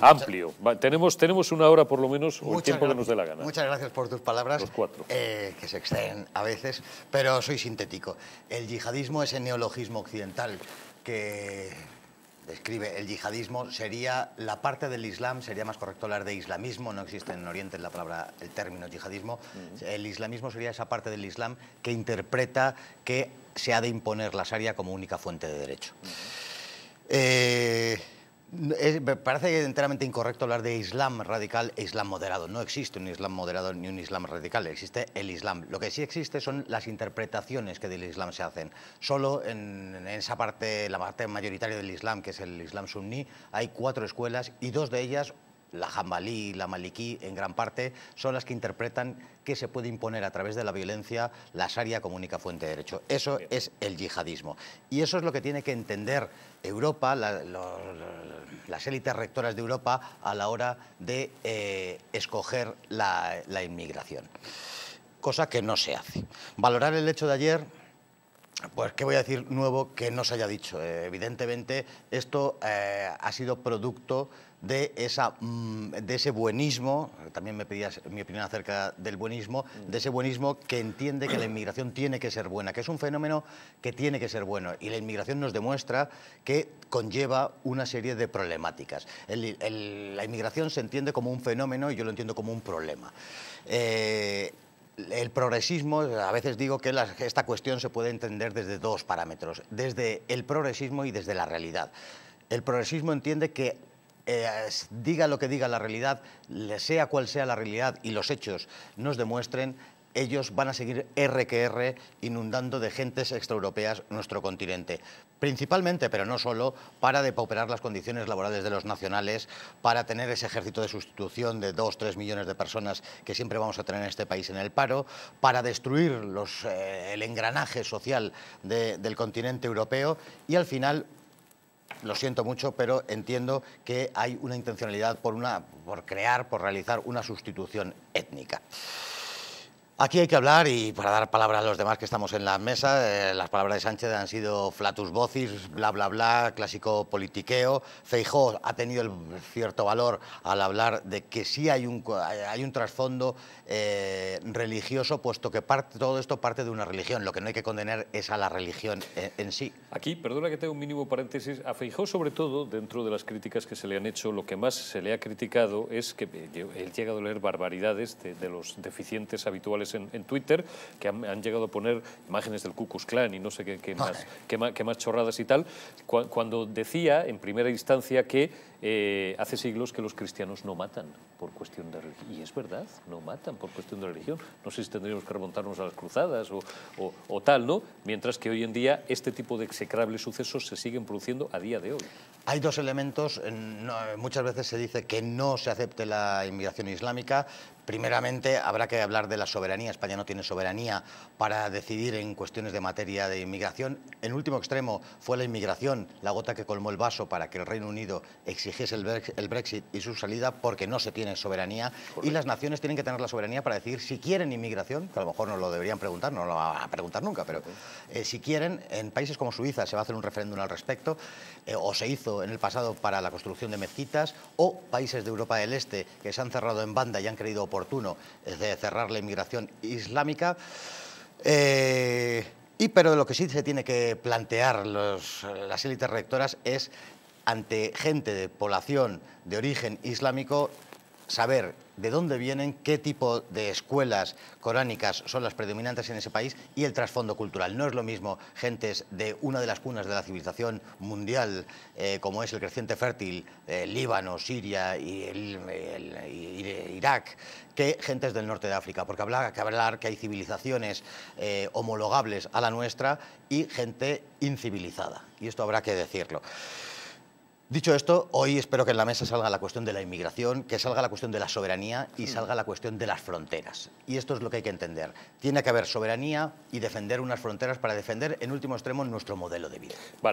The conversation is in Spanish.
amplio. tenemos, tenemos una hora por lo menos, o el tiempo que nos dé la gana. Muchas gracias por tus palabras. Los cuatro. Eh, que se exceden a veces, pero soy sintético. El yihadismo es el neologismo occidental que describe el yihadismo sería la parte del Islam, sería más correcto hablar de islamismo, no existe en Oriente la palabra, el término yihadismo. El islamismo sería esa parte del Islam que interpreta que se ha de imponer la Sharia como única fuente de derecho. Me parece enteramente incorrecto hablar de Islam radical e Islam moderado. No existe un Islam moderado ni un Islam radical, existe el Islam. Lo que sí existe son las interpretaciones que del Islam se hacen. Solo en, en esa parte, la parte mayoritaria del Islam, que es el Islam suní, hay cuatro escuelas y dos de ellas la jambalí y la maliki, en gran parte, son las que interpretan que se puede imponer a través de la violencia la Sharia como única fuente de derecho. Eso es el yihadismo. Y eso es lo que tiene que entender Europa, las élites rectoras de Europa, a la hora de eh, escoger la, inmigración. Cosa que no se hace. Valorar el hecho de ayer pues, ¿qué voy a decir nuevo que no se haya dicho? Eh, evidentemente, esto eh, ha sido producto de, esa, mm, de ese buenismo, también me pedías mi opinión acerca del buenismo, de ese buenismo que entiende que la inmigración tiene que ser buena, que es un fenómeno que tiene que ser bueno. Y la inmigración nos demuestra que conlleva una serie de problemáticas. la inmigración se entiende como un fenómeno y yo lo entiendo como un problema. Eh, el progresismo, a veces digo que esta cuestión se puede entender desde dos parámetros, desde el progresismo y desde la realidad. El progresismo entiende que eh, diga lo que diga la realidad, sea cual sea la realidad y los hechos nos demuestren, ellos van a seguir R R inundando de gentes extraeuropeas nuestro continente. Principalmente, pero no solo, para depauperar las condiciones laborales de los nacionales, para tener ese ejército de sustitución de 2, 3 millones de personas que siempre vamos a tener en este país en el paro, para destruir eh, el engranaje social del continente europeo y al final lo siento mucho, pero entiendo que hay una intencionalidad por crear, por realizar una sustitución étnica. Aquí hay que hablar y para dar palabra a los demás que estamos en la mesa, eh, las palabras de Sánchez han sido flatus vocis, bla, bla, bla, clásico politiqueo. Feijó ha tenido el cierto valor al hablar de que sí hay un, hay un trasfondo eh, religioso, puesto que parte, todo esto parte de una religión. Lo que no hay que condenar es a la religión en, sí. Aquí, perdona que tenga un mínimo paréntesis, a Feijó sobre todo, dentro de las críticas que se le han hecho, lo que más se le ha criticado es que él llega a leer barbaridades de los deficientes habituales en, Twitter que han, llegado a poner imágenes del Ku Klux Klan y no sé qué, más, qué, más, chorradas y tal, cuando decía en primera instancia que eh, hace siglos que los cristianos no matan por cuestión de religión. Y es verdad, no matan por cuestión de religión. No sé si tendríamos que remontarnos a las cruzadas o, tal, ¿no? Mientras que hoy en día este tipo de execrables sucesos se siguen produciendo a día de hoy. Hay dos elementos. muchas veces se dice que no se acepte la inmigración islámica, Primeramente, habrá que hablar de la soberanía. España no tiene soberanía para decidir en cuestiones de materia de inmigración. En último extremo fue la inmigración la gota que colmó el vaso para que el Reino Unido exigiese el Brexit y su salida porque no se tiene soberanía. Y las naciones tienen que tener la soberanía para decidir si quieren inmigración, que a lo mejor no lo deberían preguntar, no lo van a preguntar nunca, pero eh, si quieren, en países como Suiza se va a hacer un referéndum al respecto, eh, o se hizo en el pasado para la construcción de mezquitas, o países de Europa del Este que se han cerrado en banda y han querido de cerrar la inmigración islámica. Eh, y pero lo que sí se tiene que plantear las élites rectoras es ante gente de población de origen islámico saber de dónde vienen, qué tipo de escuelas coránicas son las predominantes en ese país y el trasfondo cultural. No es lo mismo gentes de una de las cunas de la civilización mundial, eh, como es el creciente fértil eh, Líbano, Siria y, Irak, que gentes del norte de África, porque habrá que hablar que hay civilizaciones eh, homologables a la nuestra y gente incivilizada, y esto habrá que decirlo. Dicho esto, hoy espero que en la mesa salga la cuestión de la inmigración, que salga la cuestión de la soberanía y salga la cuestión de las fronteras. Y esto es lo que hay que entender. Tiene que haber soberanía y defender unas fronteras para defender, en último extremo, nuestro modelo de vida. Vale.